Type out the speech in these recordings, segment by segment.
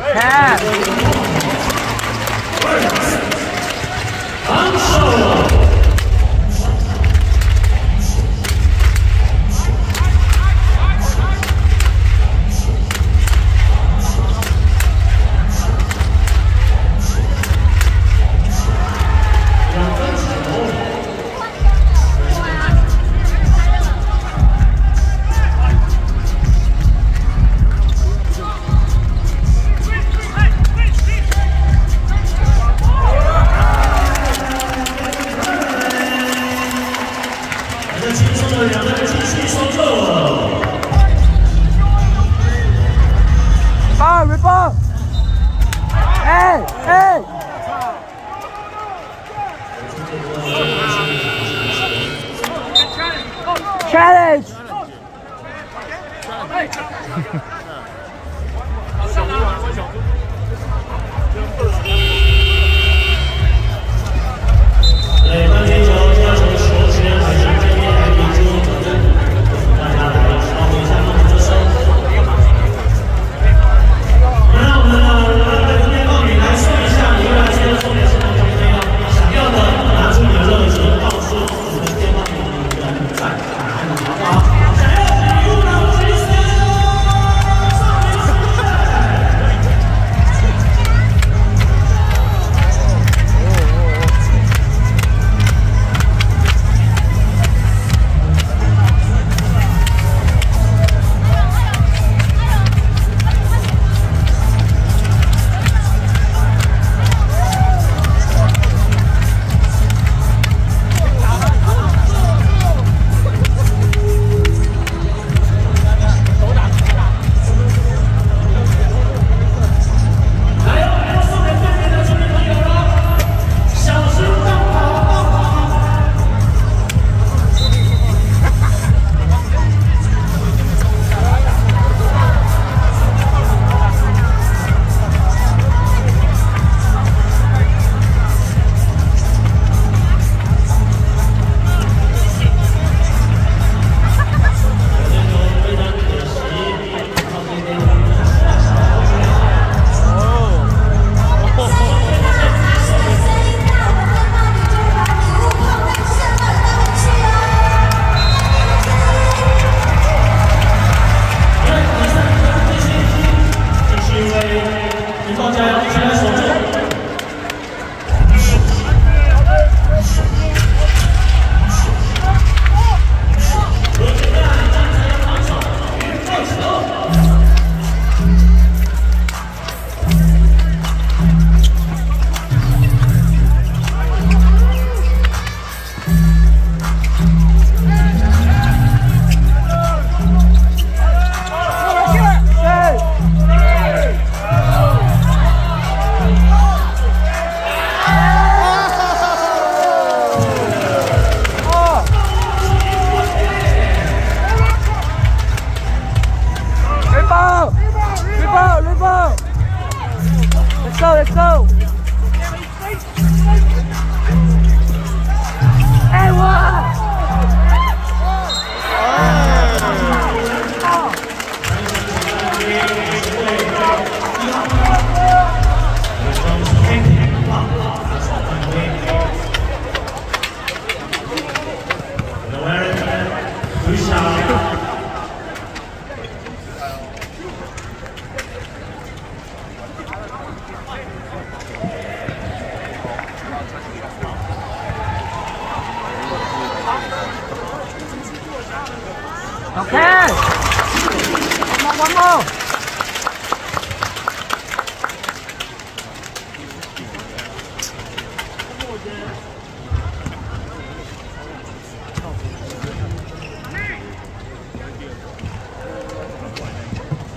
Pass. เอาด้าน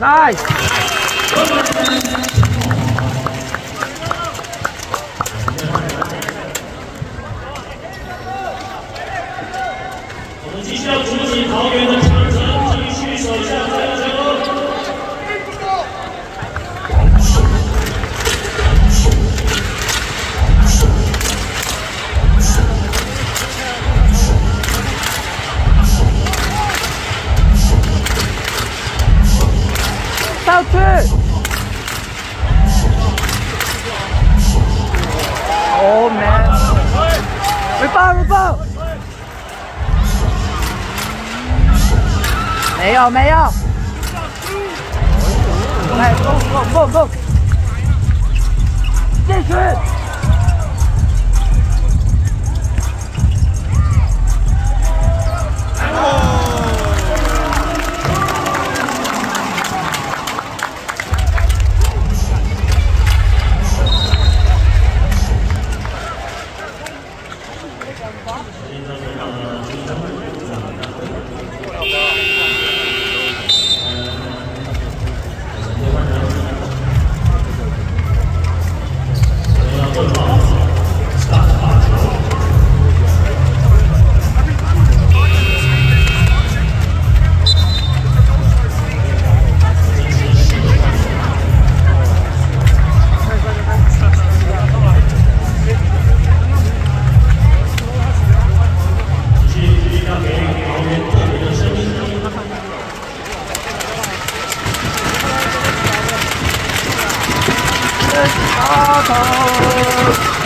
Nice! 有没有？来，攻攻攻攻，继续。Oh.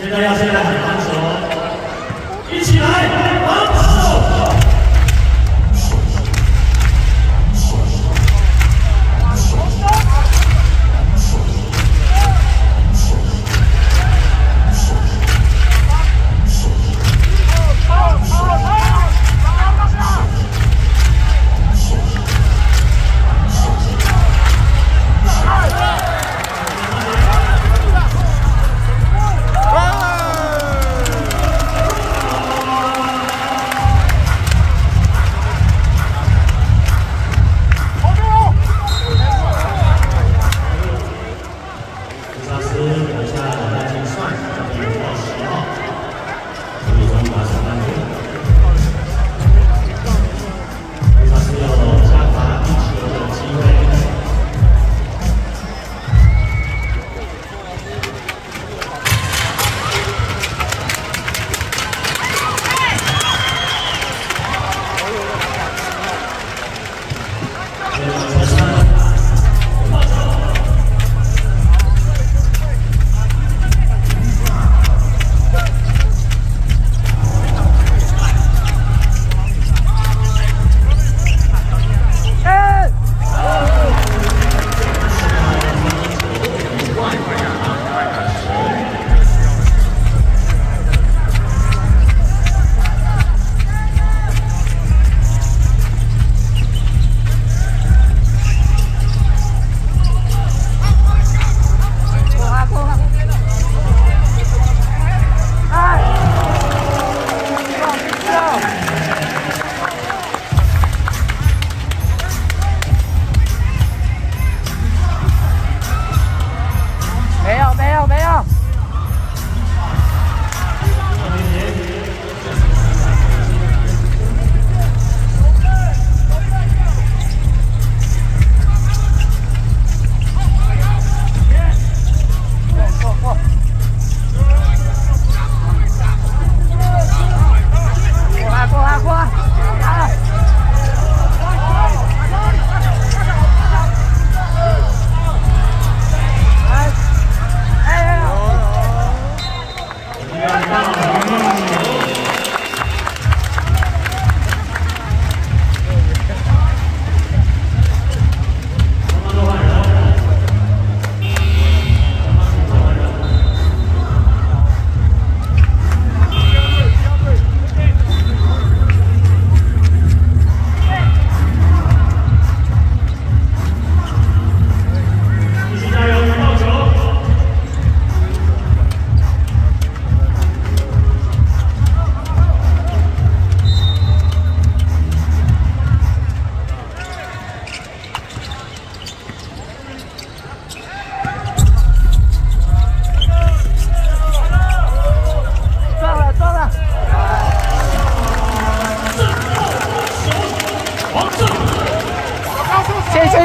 现在要现在很放松，一起来。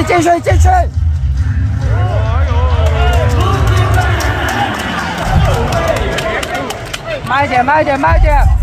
进去进去！慢一点慢一点慢一点！